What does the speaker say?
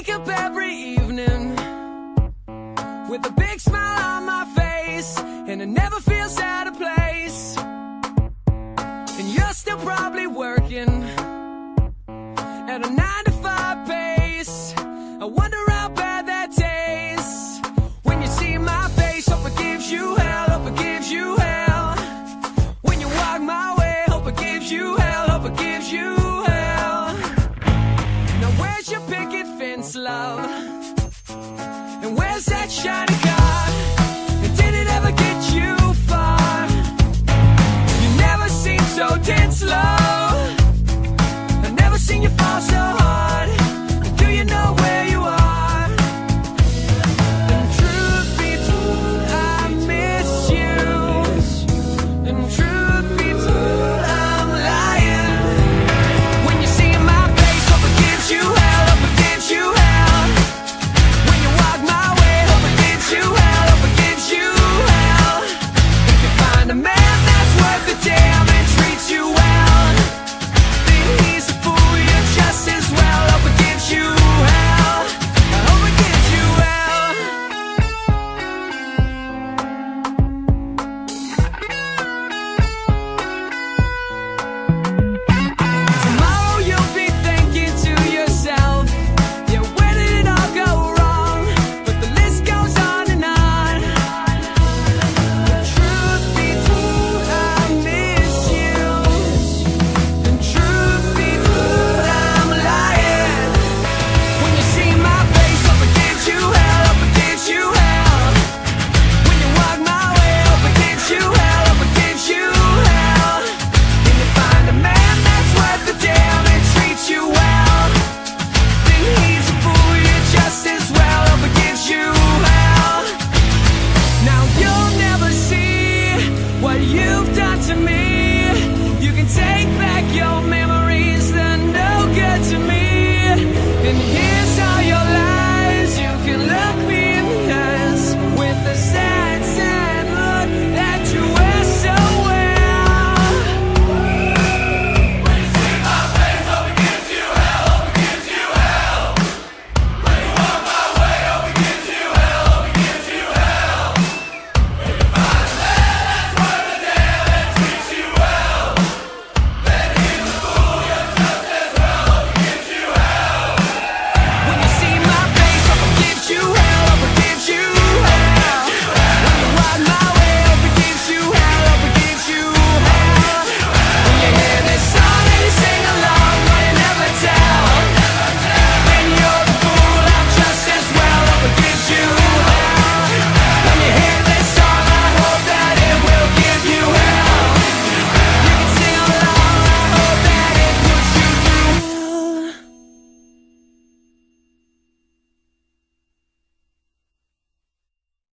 wake up every evening with a big smile on my face, and I never feel out of place. And you're still probably working at a nine to five pace. I wonder.